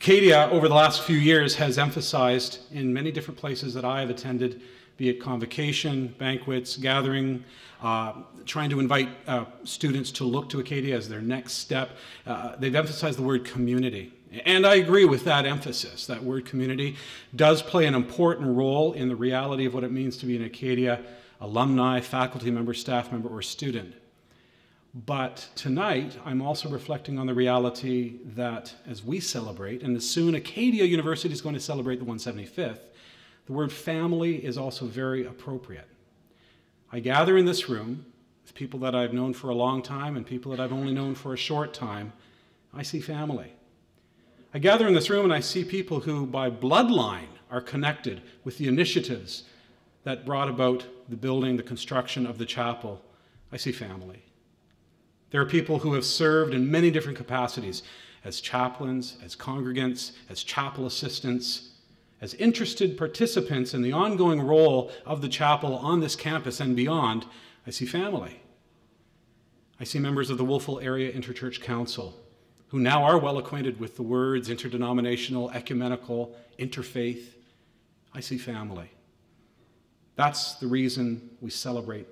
Acadia, over the last few years, has emphasized in many different places that I have attended, be it convocation, banquets, gathering, uh, trying to invite uh, students to look to Acadia as their next step. Uh, they've emphasized the word community. And I agree with that emphasis. That word community does play an important role in the reality of what it means to be an Acadia alumni, faculty member, staff member, or student. But tonight, I'm also reflecting on the reality that as we celebrate, and as soon Acadia University is going to celebrate the 175th, the word family is also very appropriate. I gather in this room with people that I've known for a long time and people that I've only known for a short time. I see family. I gather in this room and I see people who, by bloodline, are connected with the initiatives that brought about the building, the construction of the chapel. I see family. There are people who have served in many different capacities as chaplains, as congregants, as chapel assistants, as interested participants in the ongoing role of the chapel on this campus and beyond. I see family. I see members of the Wolfville Area Interchurch Council who now are well acquainted with the words interdenominational, ecumenical, interfaith. I see family. That's the reason we celebrate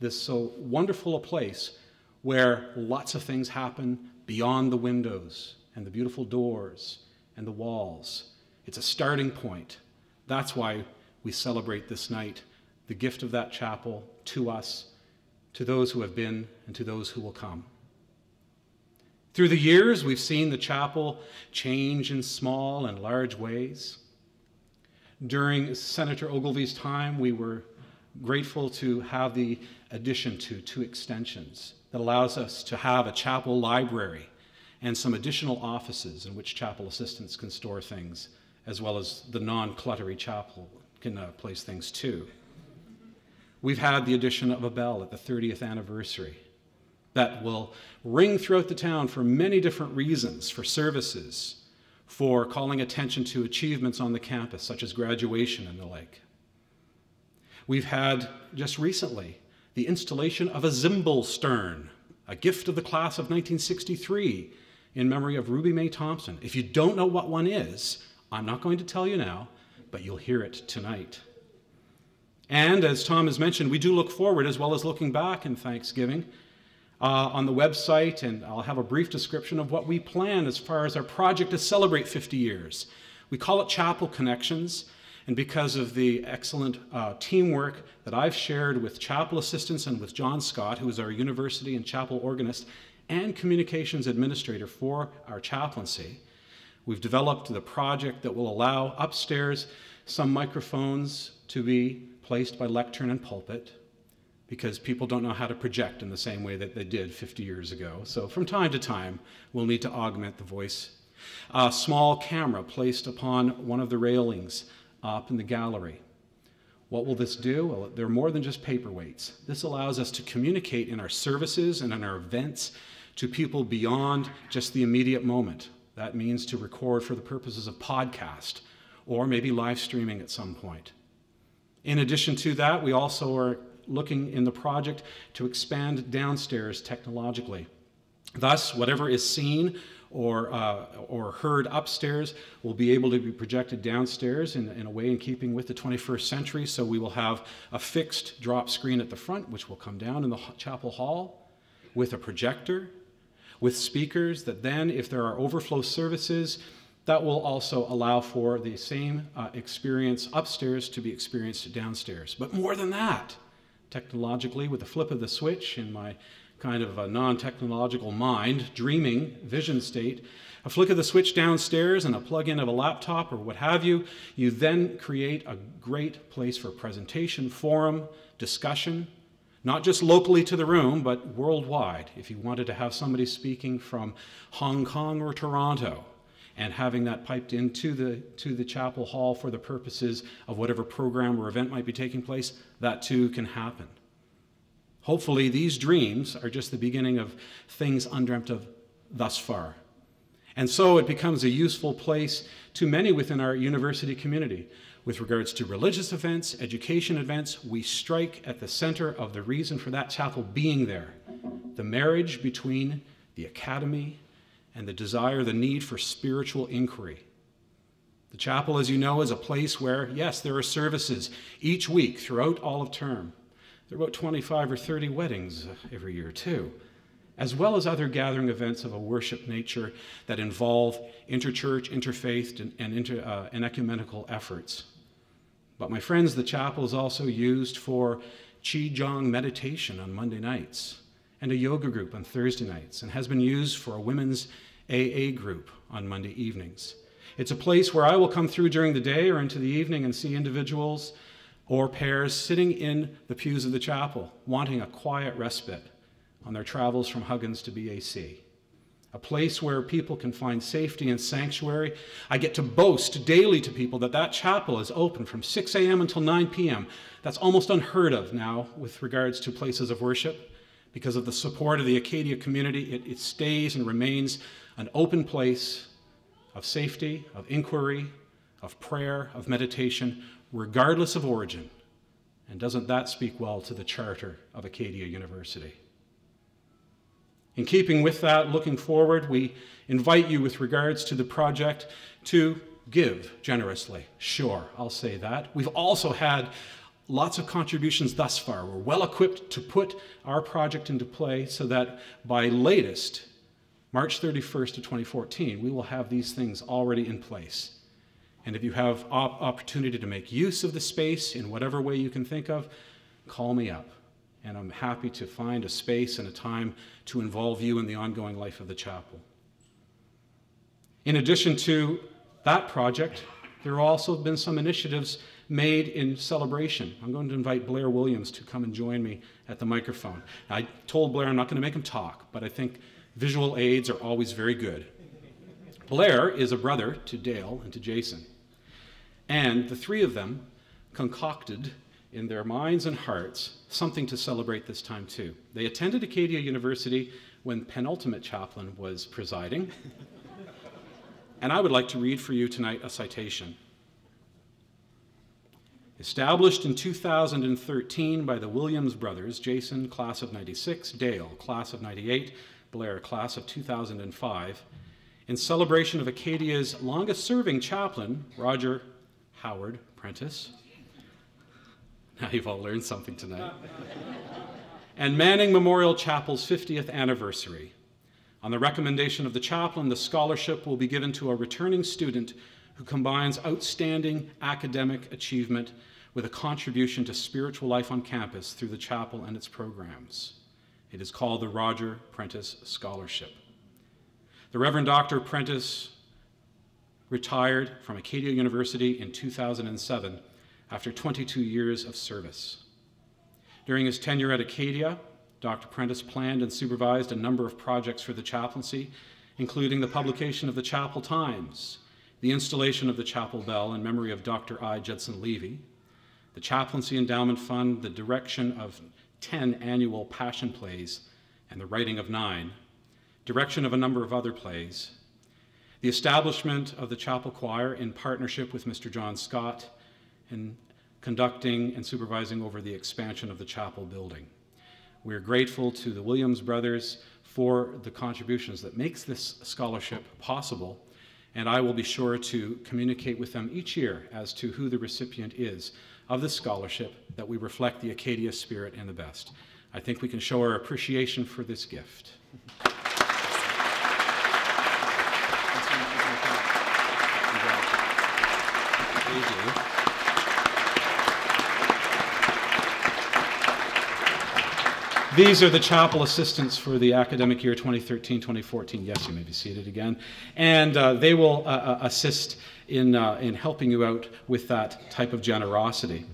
this so wonderful a place where lots of things happen beyond the windows and the beautiful doors and the walls. It's a starting point. That's why we celebrate this night the gift of that chapel to us, to those who have been, and to those who will come. Through the years, we've seen the chapel change in small and large ways. During Senator Ogilvie's time, we were grateful to have the addition to two extensions that allows us to have a chapel library and some additional offices in which chapel assistants can store things, as well as the non cluttery chapel can uh, place things too. We've had the addition of a bell at the 30th anniversary that will ring throughout the town for many different reasons for services, for calling attention to achievements on the campus, such as graduation and the like. We've had just recently the installation of a Zimbelstern, a gift of the class of 1963 in memory of Ruby Mae Thompson. If you don't know what one is, I'm not going to tell you now, but you'll hear it tonight. And as Tom has mentioned, we do look forward as well as looking back in Thanksgiving uh, on the website, and I'll have a brief description of what we plan as far as our project to celebrate 50 years. We call it Chapel Connections. And because of the excellent uh, teamwork that I've shared with chapel assistants and with John Scott, who is our university and chapel organist and communications administrator for our chaplaincy, we've developed the project that will allow upstairs some microphones to be placed by lectern and pulpit because people don't know how to project in the same way that they did 50 years ago. So from time to time, we'll need to augment the voice. A small camera placed upon one of the railings up in the gallery. What will this do? Well, they're more than just paperweights. This allows us to communicate in our services and in our events to people beyond just the immediate moment. That means to record for the purposes of podcast or maybe live streaming at some point. In addition to that, we also are looking in the project to expand downstairs technologically. Thus, whatever is seen or, uh, or heard upstairs will be able to be projected downstairs in, in a way in keeping with the 21st century. So we will have a fixed drop screen at the front, which will come down in the chapel hall with a projector, with speakers that then, if there are overflow services, that will also allow for the same uh, experience upstairs to be experienced downstairs. But more than that, technologically, with the flip of the switch in my kind of a non-technological mind, dreaming vision state, a flick of the switch downstairs and a plug-in of a laptop or what have you, you then create a great place for presentation, forum, discussion, not just locally to the room, but worldwide. If you wanted to have somebody speaking from Hong Kong or Toronto, and having that piped into the, to the chapel hall for the purposes of whatever program or event might be taking place, that too can happen. Hopefully, these dreams are just the beginning of things undreamt of thus far. And so it becomes a useful place to many within our university community. With regards to religious events, education events, we strike at the center of the reason for that chapel being there the marriage between the academy and the desire, the need for spiritual inquiry. The chapel, as you know, is a place where, yes, there are services each week throughout all of term. There are about 25 or 30 weddings every year, too, as well as other gathering events of a worship nature that involve interchurch, interfaith, and, and, inter, uh, and ecumenical efforts. But, my friends, the chapel is also used for Qigong meditation on Monday nights and a yoga group on Thursday nights, and has been used for a women's AA group on Monday evenings. It's a place where I will come through during the day or into the evening and see individuals or pairs sitting in the pews of the chapel, wanting a quiet respite on their travels from Huggins to BAC. A place where people can find safety and sanctuary. I get to boast daily to people that that chapel is open from 6 a.m. until 9 p.m. That's almost unheard of now with regards to places of worship. Because of the support of the Acadia community, it, it stays and remains an open place of safety, of inquiry, of prayer, of meditation, regardless of origin. And doesn't that speak well to the charter of Acadia University? In keeping with that, looking forward, we invite you with regards to the project to give generously. Sure, I'll say that. We've also had lots of contributions thus far. We're well equipped to put our project into play so that by latest March 31st of 2014, we will have these things already in place. And if you have op opportunity to make use of the space in whatever way you can think of, call me up. And I'm happy to find a space and a time to involve you in the ongoing life of the chapel. In addition to that project, there have also been some initiatives made in celebration. I'm going to invite Blair Williams to come and join me at the microphone. I told Blair I'm not going to make him talk, but I think Visual aids are always very good. Blair is a brother to Dale and to Jason. And the three of them concocted in their minds and hearts something to celebrate this time too. They attended Acadia University when penultimate chaplain was presiding. and I would like to read for you tonight a citation. Established in 2013 by the Williams brothers, Jason, class of 96, Dale, class of 98, Blair, class of 2005, in celebration of Acadia's longest serving chaplain, Roger Howard Prentice. Now you've all learned something tonight. and Manning Memorial Chapel's 50th anniversary. On the recommendation of the chaplain, the scholarship will be given to a returning student who combines outstanding academic achievement with a contribution to spiritual life on campus through the chapel and its programs. It is called the Roger Prentice Scholarship. The Reverend Dr. Prentice retired from Acadia University in 2007 after 22 years of service. During his tenure at Acadia, Dr. Prentice planned and supervised a number of projects for the chaplaincy, including the publication of the Chapel Times, the installation of the chapel bell in memory of Dr. I. Judson Levy, the Chaplaincy Endowment Fund, the direction of 10 annual Passion plays and the writing of nine, direction of a number of other plays, the establishment of the chapel choir in partnership with Mr. John Scott, and conducting and supervising over the expansion of the chapel building. We're grateful to the Williams brothers for the contributions that makes this scholarship possible, and I will be sure to communicate with them each year as to who the recipient is of the scholarship that we reflect the Acadia spirit in the best. I think we can show our appreciation for this gift. These are the chapel assistants for the academic year 2013-2014. Yes, you may be seated again. And uh, they will uh, uh assist in, uh, in helping you out with that type of generosity.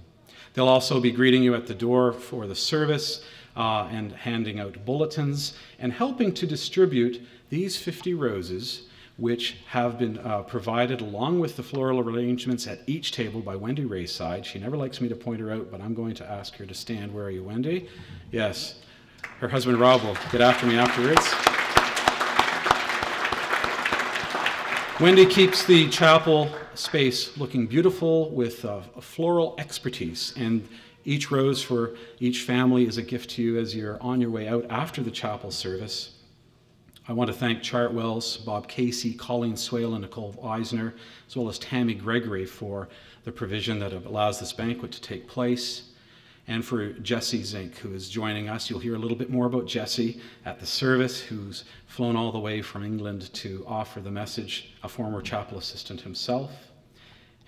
They'll also be greeting you at the door for the service uh, and handing out bulletins and helping to distribute these 50 roses which have been uh, provided along with the floral arrangements at each table by Wendy Rayside. She never likes me to point her out, but I'm going to ask her to stand. Where are you, Wendy? Yes. Her husband Rob will get after me afterwards. Wendy keeps the chapel space looking beautiful with uh, floral expertise, and each rose for each family is a gift to you as you're on your way out after the chapel service. I want to thank Chartwells, Bob Casey, Colleen Swale, and Nicole Eisner, as well as Tammy Gregory for the provision that allows this banquet to take place, and for Jesse Zink, who is joining us. You'll hear a little bit more about Jesse at the service, who's flown all the way from England to offer the message, a former chapel assistant himself,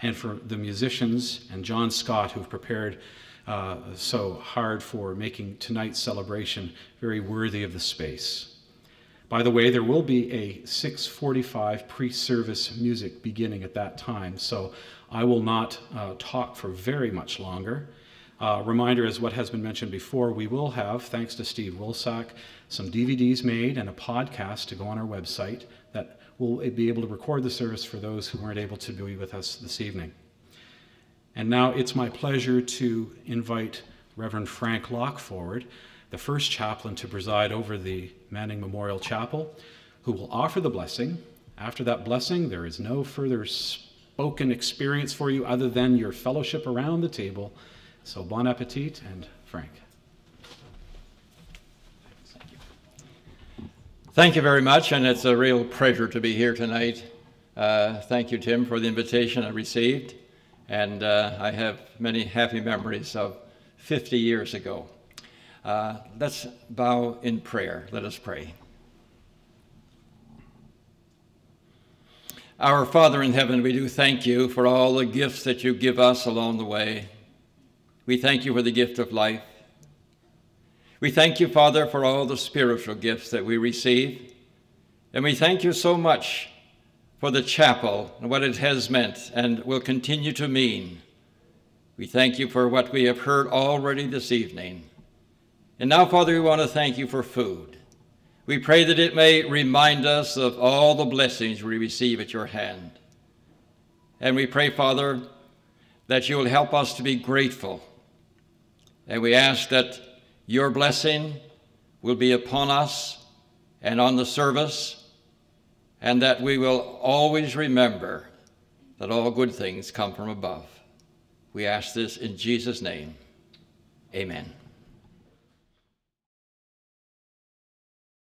and for the musicians and John Scott, who've prepared uh, so hard for making tonight's celebration very worthy of the space. By the way, there will be a 645 pre-service music beginning at that time, so I will not uh, talk for very much longer. Uh, reminder, as what has been mentioned before, we will have, thanks to Steve Wilsack, some DVDs made and a podcast to go on our website that will be able to record the service for those who weren't able to be with us this evening. And now it's my pleasure to invite Reverend Frank Locke forward the first chaplain to preside over the Manning Memorial Chapel, who will offer the blessing. After that blessing, there is no further spoken experience for you other than your fellowship around the table. So, bon appetit, and Frank. Thank you very much, and it's a real pleasure to be here tonight. Uh, thank you, Tim, for the invitation I received, and uh, I have many happy memories of 50 years ago. Uh, let's bow in prayer. Let us pray. Our Father in heaven, we do thank you for all the gifts that you give us along the way. We thank you for the gift of life. We thank you, Father, for all the spiritual gifts that we receive. And we thank you so much for the chapel and what it has meant and will continue to mean. We thank you for what we have heard already this evening. And now, Father, we want to thank you for food. We pray that it may remind us of all the blessings we receive at your hand. And we pray, Father, that you will help us to be grateful. And we ask that your blessing will be upon us and on the service, and that we will always remember that all good things come from above. We ask this in Jesus' name. Amen.